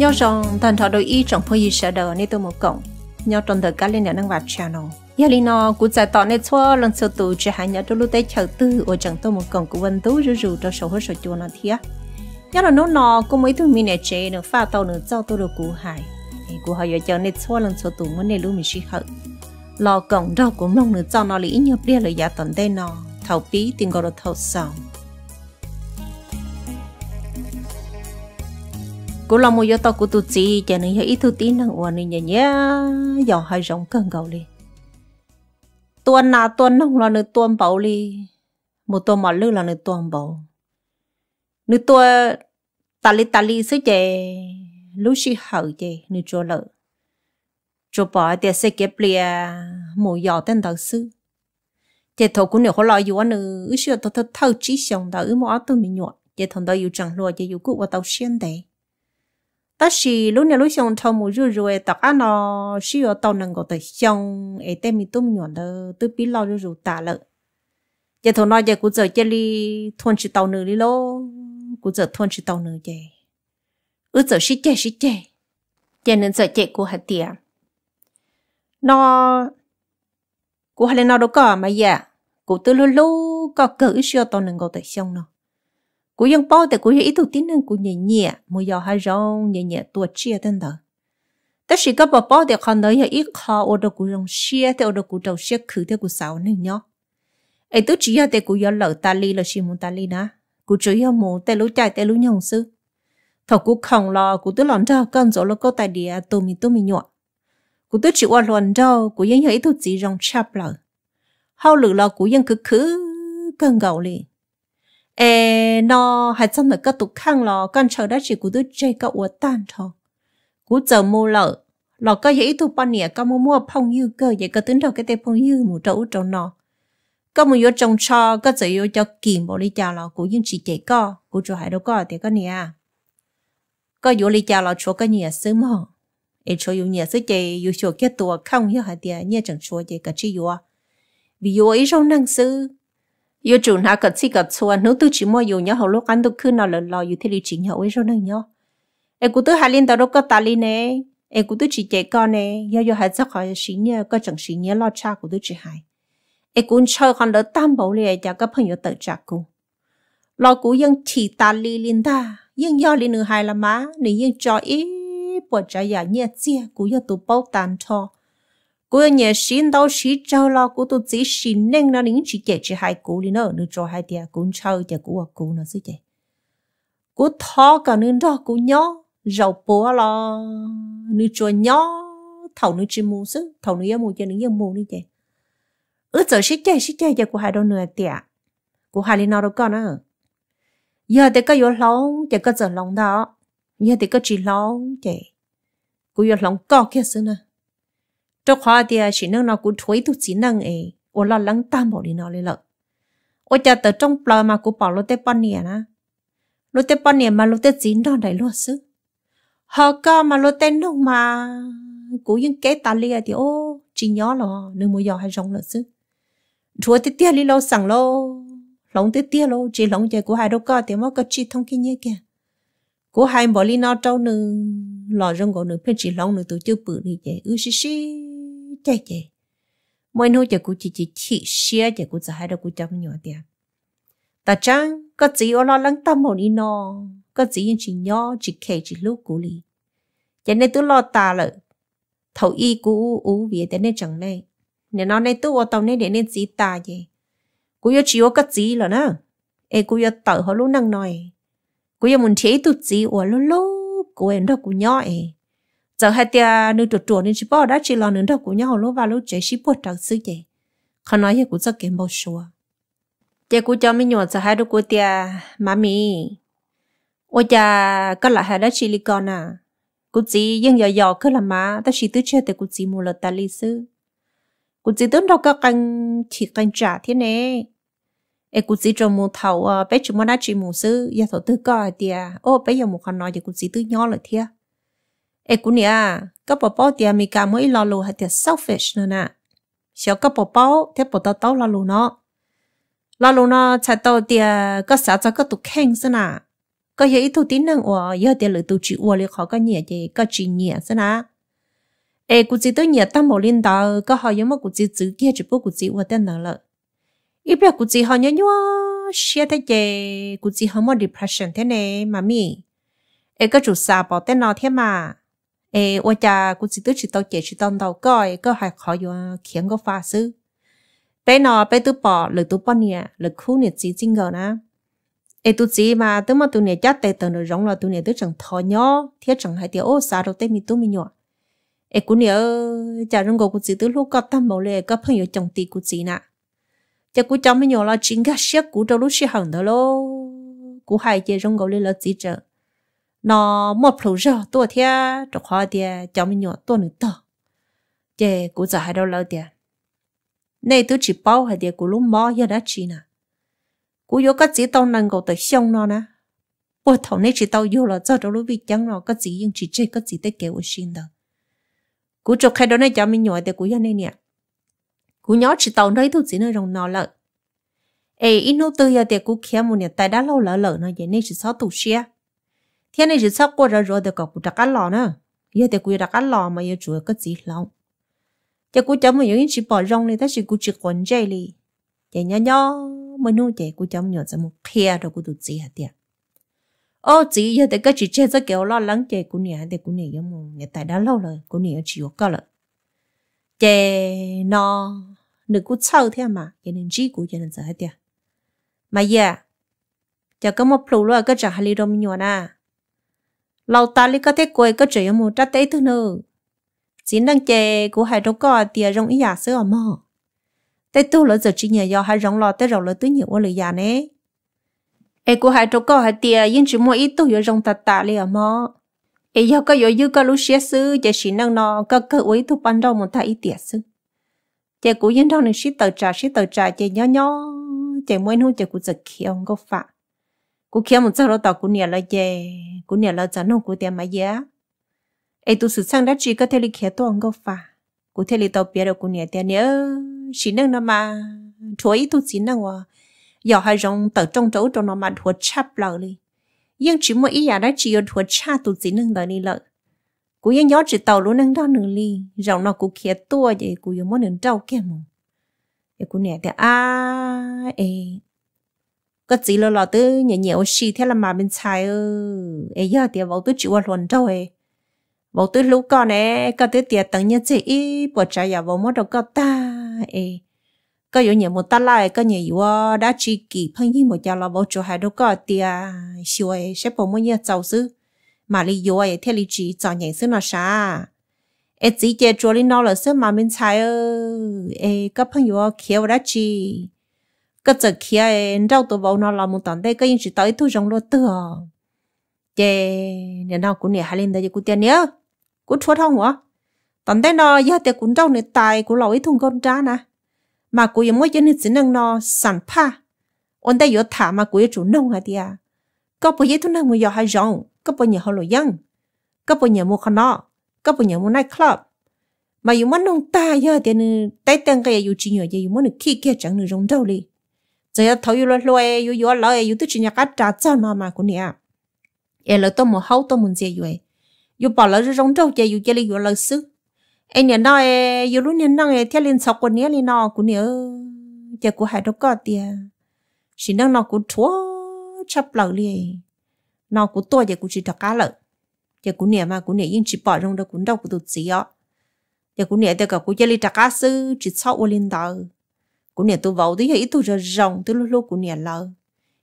nhớ rằng thần thọ đôi y trong phong sợ đờ nên tôi một cộng. Nhớ trong thời cá lên nhà năng vặt channel giờ li nó cũng giải tỏ nên cho lần sau tụ chỉ hai nhớ tôi lúc tới chờ tư ở chẳng tôi một cộng của vân tú rủ rủ cho số hết số chuột nó thiệt nhớ là nó nó cũng mấy thứ mình nè chế nó pha tàu nó cho tôi được cú hại. Cú hại giờ chờ nên cho lần sau tụ muốn nên lúc mình suy hận. Lo cộng đâu cũng mong nữa cho nó lý nhớ bia lời giả tận đây nó thầu bí tiền gọi là thầu sòng. Cú lòng mua tao cú tụt gì cho nên ít thứ tin năng uổng nên nhẹ nhẹ dò hai giống cần gầu đi. Tuần nào tuần nông là nửa tuần bảo đi. Một tuần mà lư là nửa tuần bảo nửa tuần tali li, ta li sứ chè lúc xí hậu chè nửa chỗ lợ. Chỗ bỏ thì sẽ kẹp lìa một giò tên đầu sư chè thầu cũng nếu khó lo yêu anh nữ ước xưa tôi thật thâu chỉ xong đó ước mỗi tôi mình nhọ chè thằng đó yêu chẳng lo chè yêu cũ và tàu xuyên đấy ta chỉ lúc này lúc xong thâu một rưỡi rồi tất ăn nó chỉ ở tàu nâng có tới xong ấy tên mình tôm nhọn đó tôi biết lo rồi rồi ta lợ giờ thằng nói giờ cũng giờ chơi đi thôn chỉ tàu nữa đi lo cũng giờ thôn chỉ tàu nữa chơi ước giờ xí chơi xí chơi giờ nên giờ chơi của hạt tiền nó của hạt nó đâu có mà giờ cũng tôi lúc lúc có cỡ xíu tàu nâng có tới xong nó cú yang bao thì cú ít tu tin nên cú nhẹ nhẹ mua giò hai rong nhẹ nhẹ tua chia tên đó. Tất sĩ các bà bao thì còn đấy ít khó ở đâu cú rong chia thì ở đâu cú đầu chia khử thì cú sáu nên nhó. Ấy tôi chỉ để cú giò lỡ ta li là xin muốn ta li nè cú chỉ giò muốn tay lú chạy tay lú nhông sư. Thọ cú không lo cú tôi lòng ra con rồi lo có tài địa tôi mi tôi mi nhọ cú tôi chỉ qua lòng ra cú yang ít tu chỉ rong chắp lỡ hao lử lo cú yang cứ cứ cơn gạo liền ê nó hay chân là cái tụ khăn lo con chờ đó chỉ của tôi chơi cái uất tan thôi cú giờ mua lợ. Lọ cái gì tụ bao nhiêu cái mua mua phong yêu cơ vậy cái tính đầu cái tên phong yêu một chỗ chỗ nó cái mua vô trồng cho cái gì vô cho kìm bỏ đi chào lọ cú nhưng chỉ chạy co cú cho hai đâu co thì cái nè. Cái vô đi chào cho cái nhà sớm mà ê cho vô nhà sớm chạy vô cho cái tua không hiểu hai tiền nhà chẳng cho chạy cái chi vô. Vì vô ấy trong năng sư yêu chủ nào cả chi cả xua nếu tôi chỉ mua dùng nhau hầu lúc ăn tôi cứ nào lần lò yêu thế thì chỉ nhau ấy rồi nhau em cũng tôi hai linh tao đâu có ta liên nè. Em cũng tôi chỉ chạy con nè. Yêu yêu hai chắc khỏi xí nhớ, có chẳng xí nhớ lo cha của tôi chỉ hai em cũng chơi con đỡ tam bảo liền cho các bạn yêu tự trả cùng lo chỉ ta li linh ta. Vẫn yêu linh nửa hai là má nên vẫn cho ý bỏ trả nhà nhẹ chia cũng yêu tụ bao tàn cho cô nhà xin đâu xí trâu lo cô tôi chỉ xin nên nó nín chỉ chạy chỉ hai cô đi nó nữa cho hai tia cũng trâu cho cô cô nó sẽ chạy cô thọ cả nên đó cô nhó rau bố lo. Nữa cho nhó, thầu nữa chỉ mua sức thầu nữa mua cho nữa mua đi chạy ứ giờ xí chạy xí chạy cho cô hai đâu nữa tia. Cô hai đi nào đâu con à giờ thì có vô lòng thì có giờ lòng đó. Giờ thì có chỉ lòng chạy cô vô lòng có kia xưa nữa cho khoa thì chỉ năng nó cũng thuế tu chỉ năng ấy ô lo lắng tam bảo đi nó lên lợ ô cha từ trong bờ mà cũng bảo lo tết bao nè, na. Tết bao mà lo tết chín đó đầy luôn sức họ có mà lo tết nông mà cũng những cái ta lia thì ô chỉ nhớ là nương mua giò hay rong là sức chúa tết tia đi lâu sẵn lâu lòng tết tia lâu chỉ lòng chơi của hai đâu có thì mà cái chi thông kinh nhé kìa của hai bỏ đi nó trâu nữ lò rong gỗ nữ phải chỉ long nữ từ chưa bự đi vậy ư xí xí chạy chạy mỗi nô chạy cũng chỉ chỉ chỉ xia chạy cũng chỉ hai đứa cũng chăm nhỏ tiền ta chăng có gì ở lo lắng tâm hồn đi nó có gì chỉ nhỏ, chỉ kể chỉ lúc cũ đi chạy nên tôi lo ta lợ, thầu y cũ ú về đến nên chẳng này nên nó này tôi ở tàu này để nên gì ta vậy cú yêu chỉ có cái gì là nè em cú yêu tự họ lúc năng nói cú yêu muốn thấy tụt gì? Ủa lô lô, cú em đâu cú nhỏ ấy. Giờ hai tia nữ chuột chuột nên chỉ bảo đã chỉ lo nữ đâu cũng nhỏ lô và lô chơi chỉ bột trắng sư vậy. Khó nói gì cũng rất kém bao số chị cũng cho mình nhọ giờ hai đứa cô tia má mi ôi cha có là hai đứa chỉ li con à. Cũng chỉ nhưng giờ giờ cứ là má ta chỉ tự chơi thì cũng chỉ mua là ta li sư cũng chỉ tưởng đâu có cần chỉ cần trả thế này em cũng chỉ cho mù thầu à bé chúng nó chỉ mù sư giờ thầu tư coi tia ô bé giờ mù con nói giờ cũng chỉ tư nhỏ lại thiệt ê cú nia các bà bảo thì mi cả mới lo lù hay thì selfish nữa nè sau các bà bảo thế bảo tao tao lo lù nó lo lù nó chạy tao thì các xã cho các tụ khen xí nè có giờ ít thu tin năng ủa giờ tiền lựa tụ chỉ ủa liền khó có nhẹ gì có chỉ nhẹ xí nè ê cụ chỉ tư nhẹ tâm một linh đạo có họ giống mà cụ chỉ chữ kia chỉ bố cụ chỉ ủa tên nào lợi ít biết cụ chỉ họ nhớ nhớ xe thế gì cụ chỉ họ mà depression thế này mà mi ê có chủ sao bỏ tên nó thế mà ê ủa cha cụ chỉ tới chỉ tao chỉ chỉ tao đầu coi có hay khó vô khiến có pha sư bé nó bé tôi bỏ lời tôi bỏ nè lời khu nè chỉ chính gờ nè ê tu chỉ mà tôi mà tu nè chắc tệ tờ nó rong là tu nè tôi chẳng thò nhớ thiết chẳng hay tiêu ô xa đâu tê mi tu mi nhọ ê cú nhẹ cha rong cụ chỉ tới lúc có tâm bảo lệ có 朋友 chồng tì cụ chỉ nè chắc cú cháu mới nhổ là chính cái xếp cú đâu lúc xí hẳn đó lô. Cú hai chị rong gấu lên là gì chứ nó một phụ rơ, tua thia trọc hoa thia cháu mới nhổ tua nữa tờ. Chị cú giờ hai đâu lâu thia. Này tôi chỉ bảo hai thia, cú lúc mò giờ đã chi nè cú vô cái gì tao năng gấu tới xong nó nè bữa thầu này chỉ tao vô là cho đâu lúc bị chẳng nó cái gì nhưng chỉ chơi cái gì tới kéo xin đâu cú trọc hai đó này cháu mới nhổ thì cú giờ này nè cú nhỏ chỉ tàu nơi thôi chỉ nơi rồng nó lợ. Ê, ít nô tư giờ tiệc cú kia một nè, tại đã lâu lỡ lỡ nó, vậy nên chỉ sáu tụ xe thế này chỉ sáu qua rồi rồi được cậu cú đặt cái lò nữa. Giờ tiệc cú đặt cái lò mà giờ chủ có gì lòng giờ cú chấm mà giờ chỉ bỏ rong này ta chỉ cú chỉ quấn dây đi vậy nhỏ nhỏ mà nuôi chạy cú chấm nhỏ một kia rồi cú tụi chị hả tiệc. Ô chỉ giờ tiệc cái chỉ chơi rất kiểu lo lắng chạy cú nhà tiệc cú nhà giống một nhà tại đã lâu rồi cú nhà chỉ có lợ. Chè nó nữ của sau thế mà cho nên chỉ của cho nên sợ hết tiệt mà giờ cho có một phụ lo cái trả hai đồng nhỏ nè lâu ta li có thể quay cái chuyện một trái tế thứ nữa chỉ năng chạy của hai đứa có tiệt rong ý giả sữa mà tê tu lỡ giờ chỉ nhà do hai rong lo tê rồi lỡ tứ nhiều ở lời già nè ai của hai trâu có hai tia nhưng chỉ mua ít tu ở rong tạt tạ liền mà ai giờ có giờ dư có lúc xé sư chỉ năng nó có cơ uy tu ban đầu một thay ít tiệt sư chị cũng yên đâu này xí tờ trà xí tờ trà chị nhỏ nhỏ chị mới nuôi chị cũng giật kia ông có phạ của kia một giờ tàu cũng nhà là chị, của nhà là giờ nó của tiền mà giá. Ai tu sự sang đã chỉ có thể li kia tôi ông có phạ của thể li tàu biết được của nhà tiền nhớ chỉ năng nó mà thua ít tu chỉ năng wa giờ hai rong tờ trong chỗ trong nó mà thua chắp lời đi nhưng chỉ một ý nhà đã chỉ có thua cha tu chỉ năng đời đi lợi cú yên nhớ chỉ tàu luôn nâng đó nửa ly. Rong nó cú kia tua vậy cú yên muốn nâng trâu kia mà. Vậy cú nè thì à ê. Có gì lo lo tư nhẹ nhẹ ô xì, thế là mà bên trái ơ. Ê, giờ thì vào tư chịu luận đâu ê. Vào tư lúc con nè có tư tiệt tận như chị bỏ trái vào mất đâu có ta, ê. Có yếu nhẹ một ta lại có nhẹ yếu đã chỉ kỳ, phân như một giờ là vào chỗ hai đâu có tiệt. Xíu ấy sẽ bỏ mỗi nhẹ giàu sư mà lý yếu ấy theo lý trí chọn nhảy sư nó xa ê chỉ chế chỗ lý nó là sư mà mình sai ơ ê các bạn yêu khéo đã chỉ có giờ kia ê đâu tụ vào nó là một tận đây có những chỉ tới thu rong lo tơ chế nên nào cũng nè hai lên đây cũng tiền nhớ cũng thua thông quá tận đây nó giờ thì cũng đâu này tài của lỗi thùng con trá nè mà của yêu mỗi chân chỉ năng nó sản pa ổn đây yêu thả mà của chủ nông hả tia có bao nhiêu thùng năng mà yêu hai rong có bao nhiêu họ lỗi dân. Có bao nhiêu mua khăn nọ. Có bao nhiêu mua night club mà dùng mắt nông ta giờ thì tay tên cái dùng chỉ nhờ giờ dùng mắt được khi kia chẳng được rong đâu đi. Giờ thấu yêu lo lo yêu yêu lo yêu tự chỉ nhà cá trả cho nó mà cũng nè. Em là tôi một hậu tôi muốn gì vậy yêu bảo là rong đâu giờ yêu chơi là yêu là sức. Anh nhận nói yêu lúc nhận nói theo liên sọc của nhớ liên nó cũng nhớ giờ của hai đứa có tiền chỉ năng nó cũng chúa chấp lợn liền nó cũng to giờ cũng chỉ đặt cá lợ giờ cũng nè mà cũng nè yên chỉ bỏ trong đó cũng đâu cũng tụt gì á giờ cũng nè thì cả cũng chơi liên đặt cá sư chỉ sau ô liên đạo cũng nè tôi vào thì ít tôi rồi rong tôi lúc lúc cũng nè lợ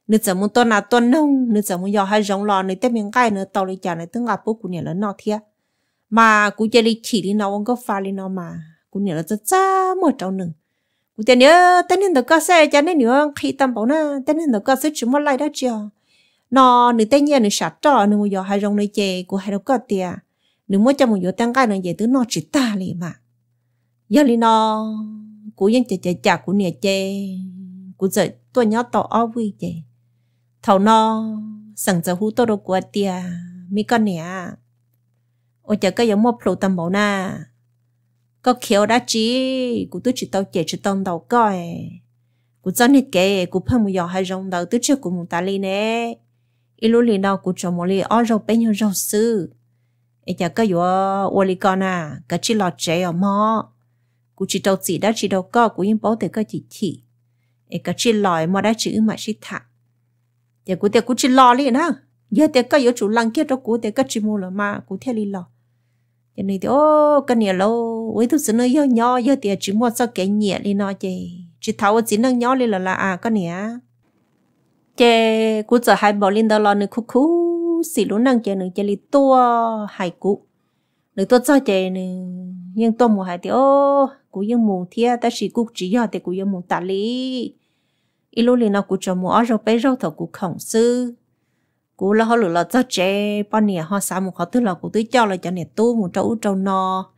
nếu giờ muốn tôi nào tôi nông nếu giờ muốn giờ hay rong lò nếu tên miếng cay nữa, tàu lấy chả này tương ngập bố cũng nè lớn nó thiệt mà cũng chơi li chỉ đi nó, ông có pha đi nó mà. Cũng nè là rất cha một trâu nừng. Cũng tiền nhớ, tên nên được có xe cho nên nữa khi tâm bảo na tên nên được có xe chúng mà lại đó chưa? Nó nữ tên nhiên nữ sát trò nữ mua hai rong nữ chè của hai đâu có tiền nữ mua cho một giờ tăng cái nữ về tứ nó chỉ ta lì mà. Giờ lì nó, cú yên chè chè chả của nhẹ chè, cú dậy tôi nhớ tao ao vui chè. Thầu nó, sẵn giờ hú tôi đâu của tiền mi con nè. Ôi chả cái giống một phụ tầm bảo na. Có khéo đã chỉ cụ tôi chỉ tàu chè chỉ tông đầu coi cụ dân nít kệ cụ phải một giờ hai rong đầu tôi chưa cụ một ta lì nè ít lúc liền đâu cũng cho một li ở rau bên nhau rau sư ấy chả có yếu ô li con à cái chỉ lọt chế ở mò cũng chỉ đâu chỉ đã chỉ đâu có cũng yên bảo để cái chỉ chỉ ấy cái chỉ lòi mà đã chỉ mà chỉ thả thì cũng thì cũng chỉ lò liền na. Giờ thì cái yếu chủ lăng kia đó cũng thì cái chỉ mua là mà cũng theo li lò cho nên thì ô cái này lâu với thứ sự nó nhỏ nhỏ giờ thì chỉ mua sao cái nhẹ đi nó chứ chỉ tháo chỉ nó nhỏ lên là là à cái này chế cú giờ hai bỏ lên đó lo nữa khu khu xì luôn năng chế nữa chế li tua hai cú. Nữa tua cho chế nữa nhưng tua mù hai thì ô, cú nhưng mù thia, ta chỉ cú chỉ giờ thì cú nhưng mù tả lý ít lúc liền nó cú cho mù ở rồi bé rồi thầu cú khổng sư. Cú là họ lựa là cho chế bao nhiêu họ sao mù họ tức là cú tới cho là cho nè tu, mù trâu trâu no.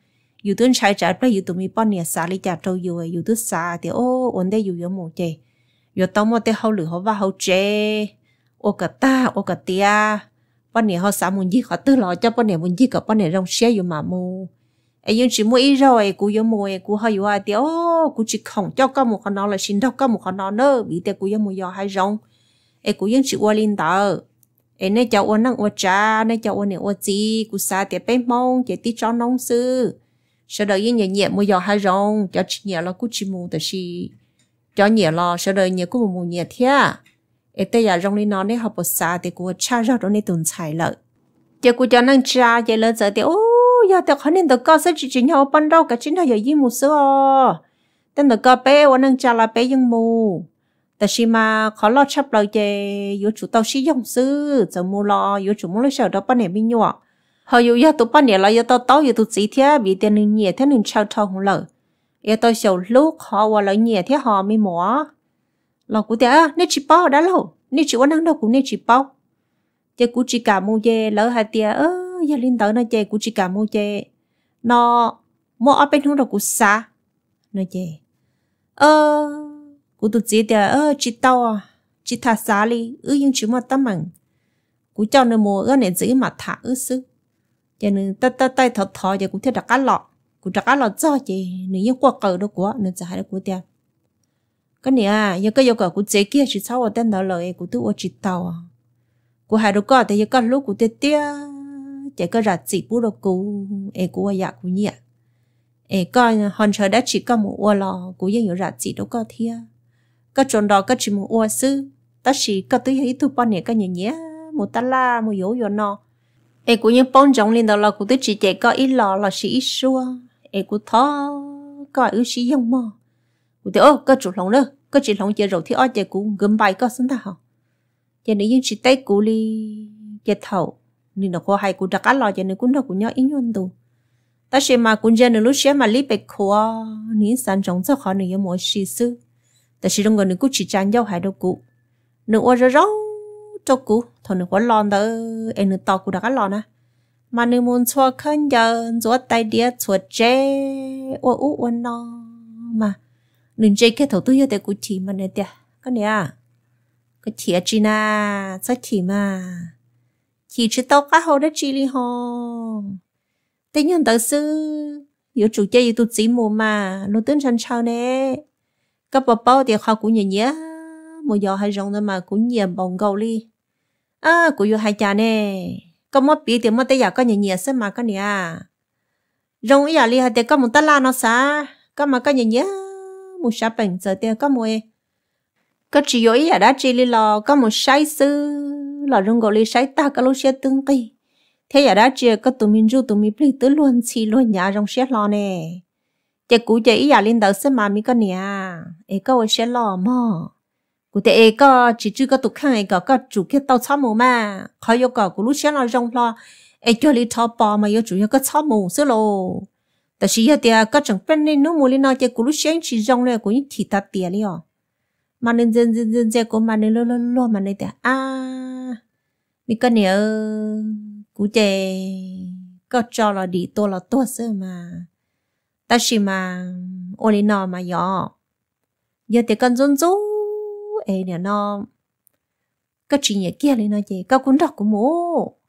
Dù tôi sai trái bây giờ tụi mình bao nhiêu xa lý trả trâu dù dù tôi xa thì ô ổn đây dù giống mù chè yo tao mua tê hậu lửa họ va hậu chế ô cả ta ô cả tia. Bọn này họ xả muốn gì họ tự lo cho bọn này muốn gì cả bọn này rong xe yo mà mua ấy nhưng chỉ mua ít rồi cú yo mua cú họ yêu ai tiêu cú chỉ không cho có một con nó là xin đâu có một con nó nữa vì thế cú yo mua yo hay rong. Ấy cú nhưng chỉ qua linh đạo ấy nên cháu ôn năng ôn cha nên cháu ôn này ôn gì cú xa tiệt bé mong chỉ tí cho nông sư sau đó yên nhẹ nhẹ mua yêu hay rong, cho chỉ nhẹ là cú chỉ mua được gì cho nhiều lo sợ đời nhiều cũng mù nhiều thế ê tây à rong lên nó để học bớt xa thì cô cha ra đó nên tồn tại lợi giờ cô cho năng cha giờ lớn giờ thì ô giờ thì khả năng được có sẽ chỉ chính họ ban đầu cái chính họ giờ gì một số tên được có bé và năng cha là bé nhưng mù ta chỉ mà khó lo chấp lời chơi yếu chủ tàu sử dụng sư giờ mua lo yếu chủ mua lấy sợ đó ban này mình nhọ họ yếu giờ tụ ban này là yếu tao tao yếu tụ thế vì tiền nên nhẹ thế nên chào chào hùng lợi yêu tôi sầu lúc họ và lại nhẹ thế họ mới mỏ lò cụ thế nè chỉ bao đã lâu. Nè chỉ quan năng đâu cũng nè chỉ bao. Chơi cụ chỉ cả mua chơi lỡ hai tia ơ, giờ linh tới nó chơi cụ chỉ cả mua chơi nó mua ở bên hướng đâu cụ xa nó chơi ơ cụ tụt gì tia ơ, chỉ tao à chỉ thả xa đi, ư nhưng chỉ mà tâm mình cụ cho nó mua ơ này giữ mà thả ư sư giờ nên tay tay tay thọ thọ giờ cụ thế đặt cá lọ cụ chắc là cho chị, nếu như qua cầu đó của nên sẽ được của tiền cái này à giờ cái giờ cái cụ chế kia chỉ sau ở tên đó lời cụ tự ở chỉ tàu à. Cụ hai đứa con thì giờ cái lúc cụ tê tê chỉ có rạch chỉ bút được cụ em cụ ở nhà cụ nhẹ em con, hòn trời đã chỉ có một ô lò cụ giờ rạch chỉ đâu có thia. Cái chỗ đó cái chỉ một ô sư ta chỉ có tới ấy thu bao nhiêu cái nhẹ nhẹ, một ta la, một yếu yếu nó em cũng như bông trồng lên đó là cụ tự chỉ chạy có ít lò là chỉ ít xua em cũng thọ có ư sĩ dùng mà cũng thế ô có chủ lòng nữa có chỉ lòng chơi rồi thì ở chơi cũng gầm bài có sinh ta hả? Cho nên những chỉ tay cũ đi chơi thầu. Nên nó có hai cũng đặt cá lò cho nên cũng nó cũng nhớ ý nhuận tu ta sẽ mà cũng chơi nữa lúc sẽ mà lý bạch khoa nên sản trong cho khó nữa mỗi sự sư ta sẽ trong người nữa cũng chỉ chán nhau hay đâu cũ nữa ở rồi cho cũ thôi nữa có lon đó em nữa tao cũng đặt cá lò nè mà nếu muốn cho khăn giờ cho tay đĩa cho chế ô ú ô nó mà nên chế cái thầu tôi để cụ chỉ mà này tiệt cái này à? Cái thiệt chi na sao chỉ mà. Chỉ chỉ tao cá hồ đó chỉ li hồ thế nhưng tự sư yếu chủ chế yếu tu chỉ mù mà, nó tính chân sao nè. Các bà bao thì họ cũng nhớ nhớ một giờ hay rong đó mà cũng nhiều bồng gầu đi à cũng yêu hai cha nè có mất bì thì mất tay giả có nhiều nhiều xem mà có nè rong ý li thì có một tát la nó xa có mà có nhiều nhiều một sáu bình giờ thì có một có chỉ yếu ý đã chỉ li lo có một sai sư là rong gọi li sai ta có lúc sẽ tương kỳ thế giả đã chỉ có tụi mình ru tụi mình bị tứ luôn chi luôn nhà rong sẽ lo nè chỉ cú chỉ ý lên đầu xem mà mi có nè ấy có sẽ lo mà cụ thể có chỉ chưa có tụ khăn ấy có có chủ kia tàu chó mù mà khó yêu có cụ lúc sáng là rong lo ấy cho lý thọ bò mà yêu chủ yêu có chó mù xứ lô ta chỉ yêu tiệt có chẳng bên nên nó mù lên nó chơi cụ lúc sáng chỉ rong này cũng chỉ ta tiệt đi mà nên dân dân dân dân của mà nên lo lo lo mà nên tiệt à mi cái này cụ thể có cho là đi to là to xứ mà ta chỉ mà ôn lên nó mà nhỏ giờ thì cần dân dân ấy nè, nó các chuyện nhà kia lên nó gì? Cái cuốn đọc của mù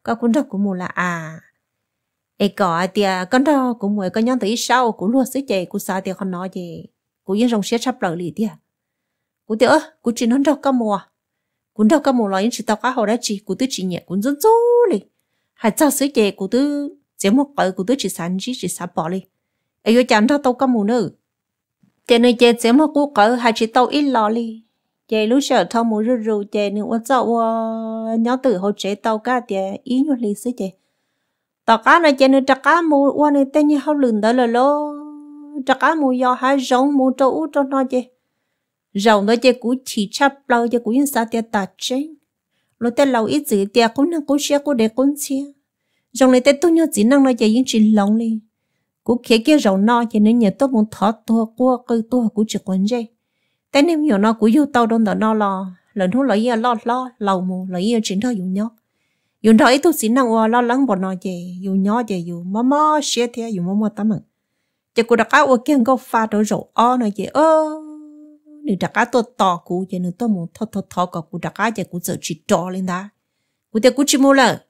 cái cuốn đọc của mù là à. Ấy có thì con đó của mù con nhân thấy sau của luôn sứ chị, của sao thì không nói gì? Của yên rồng sẽ sắp lỡ lì thì của thì của chị nó đọc cái mù cuốn đọc cái mù là những chị tao khá hồ đã chỉ của tôi chị nhà cuốn rất dỗ lì hay sao sứ chị của tôi chỉ một cái của tôi chỉ sáng chỉ chỉ sáng bỏ lì ấy yo chẳng ra tao cái mù nữa thế nên chị chỉ một cô cỡ hay chỉ tao ít lo lì chế lúc sợ thao một rượu rượu chè nữa tôi cho ờ, nhớ từ hồ chế tàu cá chè ý nhu lý sư chè tàu cá này chè nên chắc cá mù qua này tên như hao lừng đó là lo chắc cá mù do hai giống mua trâu cho nó chè rồng đó chế cú chỉ chắp lâu chế cú yên sa tiền ta chế rồi tên lâu ít dữ tiền cũng năng cú xe cú để cún xe rồng này tên tôi nhớ chỉ năng nó chế yên chỉ lòng đi cú kia kia rồng nó chế nên nhớ tốt muốn thoát tua qua cây tua cú chỉ quấn dây tên em nhiều nó cú yêu tàu đông đó nó lo. Lần thứ lấy lo lo lầu mù, lấy chính thôi dùng nhớ dùng thôi tôi chỉ năng lo lắng bọn nó chỉ dùng nhớ chỉ dùng mò mò xe thế dùng mò mò tắm mừng. Chỉ cô đã cá ô kia có pha đồ rượu o nó chỉ ơ nếu đặc cá tôi tỏ cú cho nếu tôi muốn thọ thọ thọ cả cú đặc cá cho cú sợ chỉ trò lên đó cú để cú chỉ mua là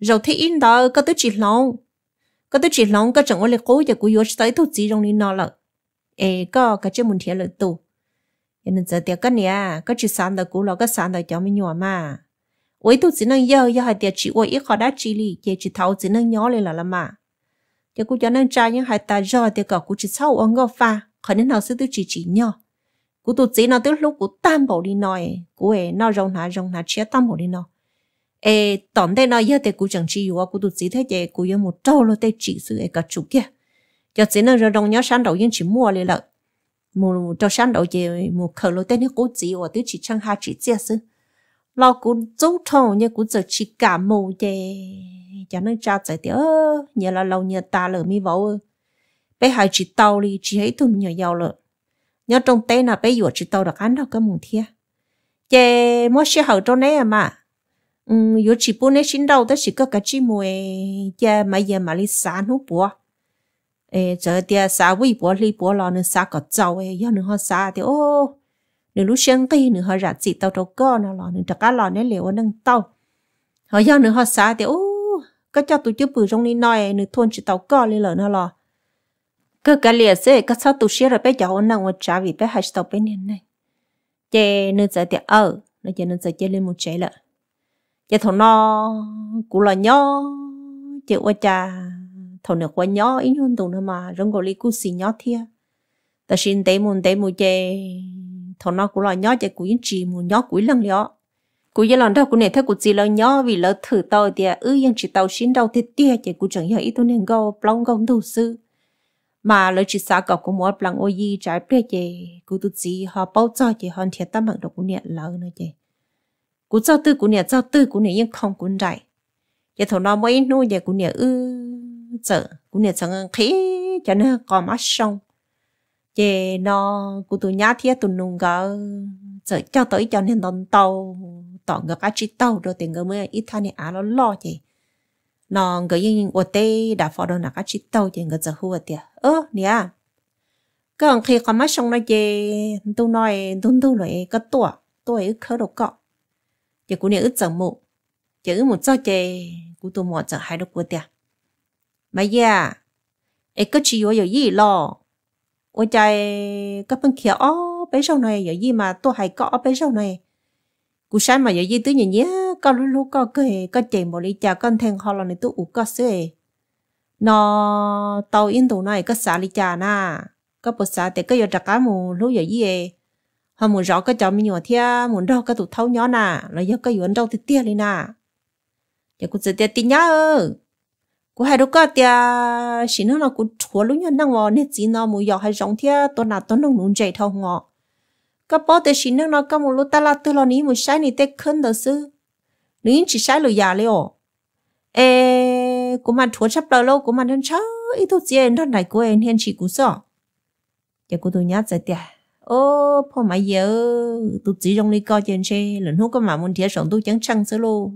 rồi thấy in đó có tới chỉ lòng có tới chỉ lòng có chẳng có lấy cố cho cú vô tới thu chỉ trong đi nó là ê, có cái chuyện muốn thiệt là tụ nên giờ tiệc cái này à, có chỉ sáng đầu cú lo, cái sáng đầu cháu mới nhỏ mà. Ôi tu chỉ năng yêu yêu hai tiệc chỉ ôi ít khó đã chỉ lì. Chỉ chỉ thấu chỉ năng nhỏ lên là làm mà. Giờ cú cho nên trai nhưng hai ta giờ tiệc cả cú chỉ sau ông ngõ pha. Khỏi nên nào sẽ tu chỉ chỉ nhỏ. Cú tụt chỉ nó tới lúc cú tam bảo đi nói. Cú ấy nó rong hả rong hả chia tam bảo đi nói. Ê tổng đây nó giờ thì cú chẳng chỉ yêu cú tụt chỉ thế vậy cú yêu một trâu lo tới chỉ sự ấy cả chủ kia. Giờ chỉ nó rồi rong nhỏ sáng đầu nhưng chỉ mua lên lợi một cho sáng đầu chứ một khẩu lô tên cố cú chỉ yêu tới chỉ chẳng hai chỉ chia sư. Lo cú dấu thầu như cú giờ chỉ cả mù chứ cho nên cha giải thì nhờ là lâu nhờ ta lỡ mi vỗ bé hai chỉ tàu đi chỉ thấy thùng nhờ giàu lợ nhớ trong tay là bé vừa chỉ tàu được ăn đâu cái mùng thia. Chè, mua xe hậu trong này mà. Ừ vừa chỉ buôn này xin đâu tới chỉ có cái chi mùi chè mà giờ mà đi xa nó bùa ê giờ tia xa vi bùa li bùa lo nữa xa có giàu ê giờ nữa họ xa thì ô nữa lúc sáng kỳ nữa họ ra chỉ tàu đâu có nó lo nữa tất cả lo nữa liệu nâng tàu họ giờ nữa họ xa thì ô cái cho tụi chú bự trong đi nói nữa thôn chỉ tàu có lên lỡ nó lo cái cái liệt sẽ cái sao tụi xí rồi bé cháu năng ở trả vì bé hai tàu bé nên này chè nên giờ thì ở nó chè nên giờ chè lên một chè lợ chè thằng nó cũng là nhỏ chè qua cha thầu nó quá nhỏ ít hơn tụng nữa mà rong gọi đi cú xì nhỏ thia. Ta xin tế muốn tế muốn chè thầu nó cũng là nhỏ chè cũng chỉ muốn nhỏ cũng lần liọ cú giờ lần đó cú này thấy cú chỉ là nhỏ vì lỡ thử tàu thì à, ư yên chỉ tàu xin đâu thì tia chè cú chẳng hiểu ít tôi nên go plong gông đầu sư. Mà lời chỉ xa cọc của mỗi plong ô yi trái bê chê cú tu chỉ họ bao cho chê hoàn thiệt tâm bằng độc cú này lỡ nữa chê cú cho tư cú này cho tư cú này yên không cú đại giờ thầu nó mới nuôi giờ cú này ư sợ cũng nhẹ chẳng khí cho nên còn mắt sông. Chê nó cú tôi nhá thiết tôi nung gỡ sợ cho tới cho nên đòn tàu, tỏ ngược cá chỉ tàu, rồi tiền ngờ mới ít thay này á nó lo chê nó người yên ở đây đã phò đồ cá chỉ tàu chỉ người giờ hùa tiệt ơ, nè. Cái ông khi có mắt sông nó gì tôi nói tôi tôi nói cái tuổi tôi ấy khơi được cọ. Chỉ cũng nè ít chẳng mụ chỉ một cho chè, của tôi một chợ hai được của tiệt mà ya ấy à, có chỉ có gì lo ôi trời, cái bên kia ó bé sau này giờ gì mà tôi hay có bé sau này. Cú sáng mà giờ gì tới nhìn nhé, có lúc lúc có cái có chạy một lý cha con thèn họ là này tôi uống có sữa nó tàu yên tụ này, có xả lý cha na, có bớt xả thì có giờ trả cá mù lúc giờ gì họ muốn rõ cái cháu mình nhỏ thia, muốn đâu cái tụt thâu nhỏ nà là giờ cái yuan đâu thì tia đi nà giờ cũng sẽ tia tin nhá cô hai đứa có tia xin nó là cũng chua lúc nhá năng ngò nên chỉ nó muốn giờ hay giống thia, tôi nào tôi nông nung chạy thâu ngọ các bó tê xin nó các một lúc ta là tư lo ní một sai ní tê khấn đó sư nín chỉ sai lo già liệu ê cô mà thua chấp đầu lâu cô mà nên chớ ít thôi gì nó này cô em hiện chỉ cú sợ giờ cô tôi nhớ giờ tiệt ô พ่อ mà giờ tôi chỉ trong đi coi trên xe, lần hút có mà muốn thiệt sống, tôi chẳng chăng sơ lô.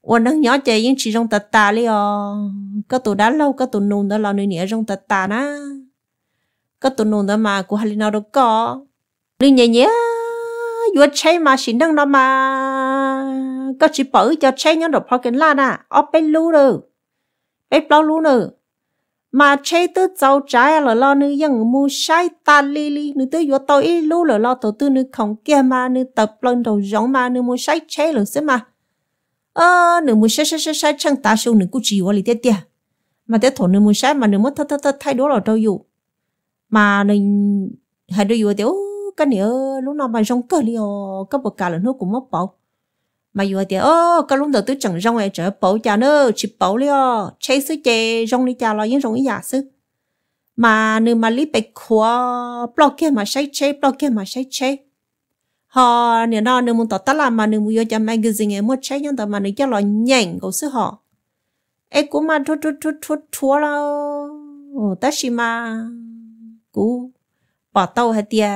我能了解因其中的大了，个都打老个都弄的老女年中的大呢，个都弄的嘛，古还里闹的高。đi nhẹ nhẹ vừa chơi mà xin đăng nó mà có chỉ bảo cho chơi nhớ được phải cái la nè ở bên lu rồi bên bao lu nữa mà chế tư cháu trái là lo nữ dân mua sai ta li li nữ tư yo tao ít lú là lo tổ tư nữ không kia mà nữ tập lần đầu giống mà nữ mua sai chế là xem mà ờ nữ muốn sai sai sai sai, chẳng ta sâu nữ cú chỉ vào lì tiệt tiệt. Mà tiệt thổ nữ muốn sai, mà nữ muốn thật thật thật thay đổi là đâu dụ. Mà nữ hai đâu dụ tiệt cái này lúc nào mà giống cơ liò cái bậc cả là nó cũng mất bảo mà dụ thì, ơ, cái lúc đầu tôi chẳng rong ai trở bảo cha nữa chỉ bảo liao chơi sứ chế rong đi cha lo những rong ý giả sứ mà nếu mà lý bạch khóa, block kia mà sai chơi block kia mà sai chơi họ nếu nó nếu muốn tỏ tắt làm mà nếu muốn cho magazine ấy muốn chạy nhưng tao mà nếu cho lo nhảy của sư họ. Ấy cũng mà thua thua thua thua chúa là ồ ta chỉ mà. Cú bỏ tàu hết tiệt